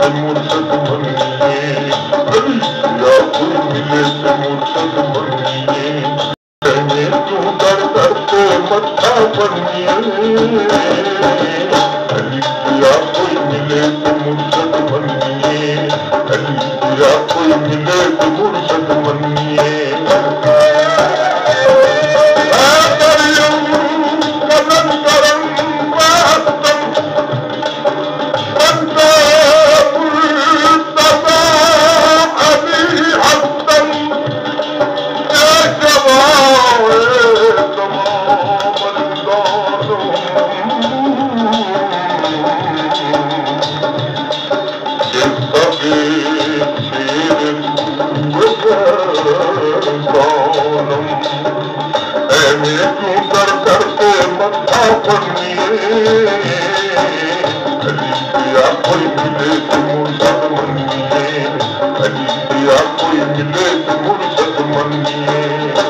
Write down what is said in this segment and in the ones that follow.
ख़ीया कोई मिले त मूर्स भलिय कोई मिले त कोई पिले तूं श मञी खजी कोई पिले त मुंहिंजी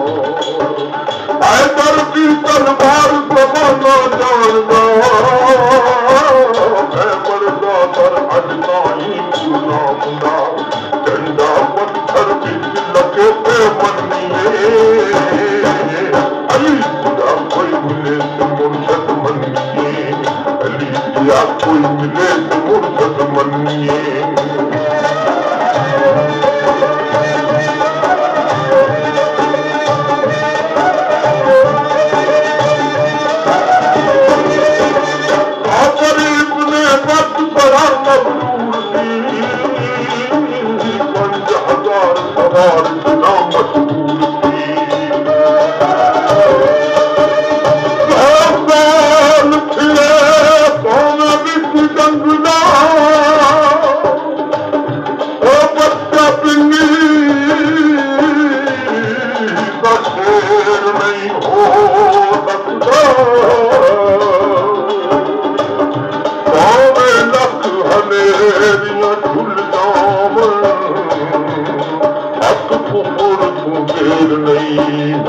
I'm not a piece of the body, but I'm favore सघंद अंदरू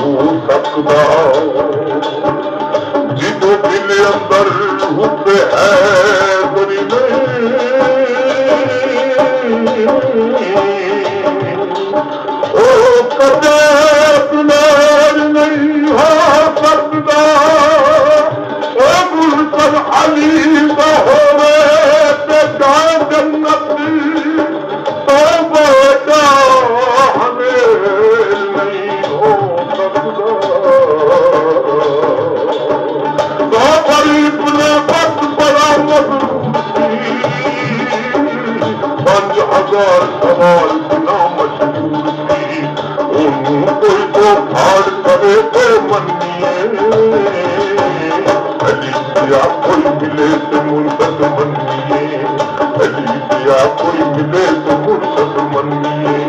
मजबूर करे कोई बिले ते मुरसत मञी भली पिया कोई बिले त